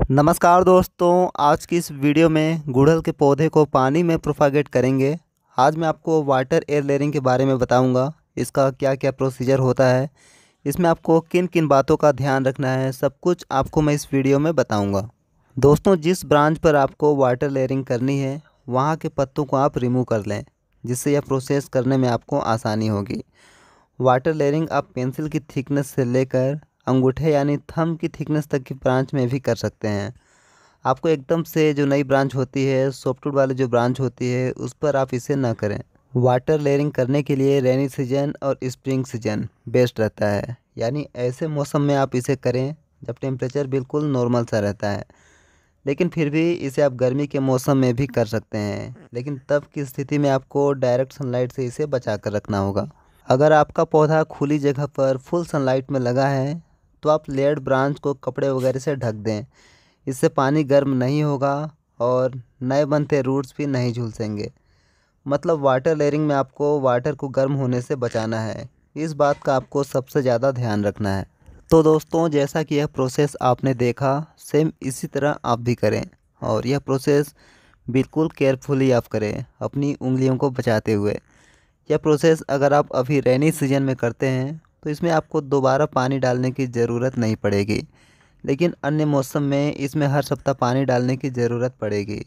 नमस्कार दोस्तों, आज की इस वीडियो में गुड़हल के पौधे को पानी में प्रोपागेट करेंगे। आज मैं आपको वाटर एयर लेयरिंग के बारे में बताऊँगा, इसका क्या क्या प्रोसीजर होता है, इसमें आपको किन किन बातों का ध्यान रखना है, सब कुछ आपको मैं इस वीडियो में बताऊँगा। दोस्तों, जिस ब्रांच पर आपको वाटर लेयरिंग करनी है, वहाँ के पत्तों को आप रिमूव कर लें, जिससे यह प्रोसेस करने में आपको आसानी होगी। वाटर लेयरिंग आप पेंसिल की थिकनेस से लेकर अंगूठे यानी थम की थिकनेस तक की ब्रांच में भी कर सकते हैं। आपको एकदम से जो नई ब्रांच होती है, सॉफ्टवुड वाली जो ब्रांच होती है, उस पर आप इसे ना करें। वाटर लेयरिंग करने के लिए रेनी सीज़न और स्प्रिंग सीज़न बेस्ट रहता है। यानी ऐसे मौसम में आप इसे करें, जब टेम्परेचर बिल्कुल नॉर्मल सा रहता है। लेकिन फिर भी इसे आप गर्मी के मौसम में भी कर सकते हैं। लेकिन तब की स्थिति में आपको डायरेक्ट सनलाइट से इसे बचा कर रखना होगा। अगर आपका पौधा खुली जगह पर फुल सनलाइट में लगा है तो आप लेड ब्रांच को कपड़े वगैरह से ढक दें। इससे पानी गर्म नहीं होगा और नए बनते रूट्स भी नहीं झुलसेंगे। मतलब वाटर लेयरिंग में आपको वाटर को गर्म होने से बचाना है। इस बात का आपको सबसे ज़्यादा ध्यान रखना है। तो दोस्तों, जैसा कि यह प्रोसेस आपने देखा, सेम इसी तरह आप भी करें और यह प्रोसेस बिल्कुल केयरफुली आप करें अपनी उंगलियों को बचाते हुए। यह प्रोसेस अगर आप अभी रेनी सीज़न में करते हैं तो इसमें आपको दोबारा पानी डालने की ज़रूरत नहीं पड़ेगी। लेकिन अन्य मौसम में इसमें हर सप्ताह पानी डालने की ज़रूरत पड़ेगी।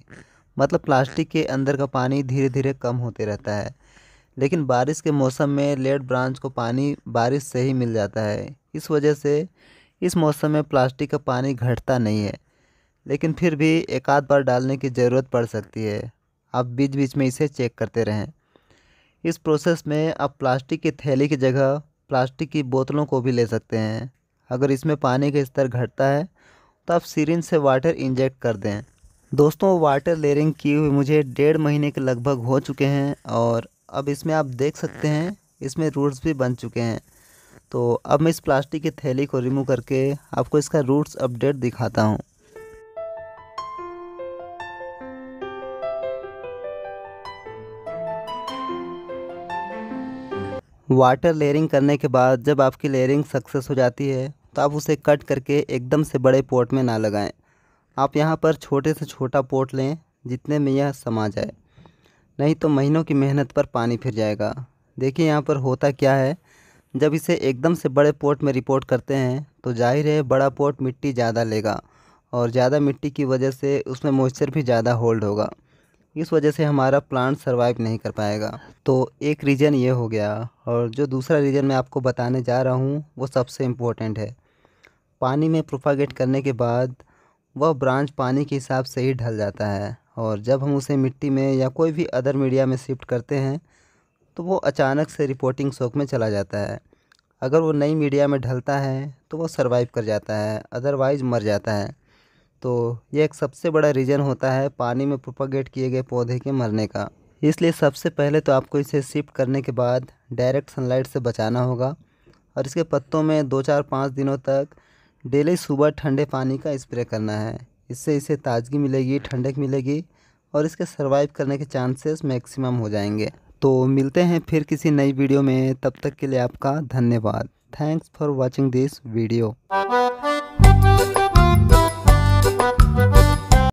मतलब प्लास्टिक के अंदर का पानी धीरे धीरे कम होते रहता है। लेकिन बारिश के मौसम में लेड ब्रांच को पानी बारिश से ही मिल जाता है। इस वजह से इस मौसम में प्लास्टिक का पानी घटता नहीं है। लेकिन फिर भी एक आध बार डालने की ज़रूरत पड़ सकती है। आप बीच बीच में इसे चेक करते रहें। इस प्रोसेस में आप प्लास्टिक की थैली की जगह प्लास्टिक की बोतलों को भी ले सकते हैं। अगर इसमें पानी का स्तर घटता है तो आप सीरिंज से वाटर इंजेक्ट कर दें। दोस्तों वाटर लेयरिंग की हुई मुझे डेढ़ महीने के लगभग हो चुके हैं और अब इसमें आप देख सकते हैं, इसमें रूट्स भी बन चुके हैं। तो अब मैं इस प्लास्टिक की थैली को रिमूव करके आपको इसका रूट्स अपडेट दिखाता हूँ। वाटर लेयरिंग करने के बाद जब आपकी लेयरिंग सक्सेस हो जाती है तो आप उसे कट करके एकदम से बड़े पोट में ना लगाएँ। आप यहाँ पर छोटे से छोटा पोट लें, जितने में यह समा जाए। नहीं तो महीनों की मेहनत पर पानी फिर जाएगा। देखिए यहाँ पर होता क्या है, जब इसे एकदम से बड़े पोट में रिपोर्ट करते हैं तो ज़ाहिर है बड़ा पोट मिट्टी ज़्यादा लेगा, और ज़्यादा मिट्टी की वजह से उसमें मॉइस्चर भी ज़्यादा होल्ड होगा। इस वजह से हमारा प्लांट सरवाइव नहीं कर पाएगा। तो एक रीज़न ये हो गया और जो दूसरा रीज़न मैं आपको बताने जा रहा हूँ, वो सबसे इम्पोर्टेंट है। पानी में प्रोपागेट करने के बाद वह ब्रांच पानी के हिसाब से ही ढल जाता है और जब हम उसे मिट्टी में या कोई भी अदर मीडिया में शिफ्ट करते हैं तो वो अचानक से रिपोर्टिंग शौक में चला जाता है। अगर वो नई मीडिया में ढलता है तो वो सर्वाइव कर जाता है अदरवाइज़ मर जाता है। तो ये एक सबसे बड़ा रीज़न होता है पानी में प्रोपागेट किए गए पौधे के मरने का। इसलिए सबसे पहले तो आपको इसे शिफ्ट करने के बाद डायरेक्ट सनलाइट से बचाना होगा और इसके पत्तों में दो चार पाँच दिनों तक डेली सुबह ठंडे पानी का स्प्रे करना है। इससे इसे ताज़गी मिलेगी, ठंडक मिलेगी और इसके सर्वाइव करने के चांसेस मैक्सिमम हो जाएँगे। तो मिलते हैं फिर किसी नई वीडियो में। तब तक के लिए आपका धन्यवाद। Thanks for watching this video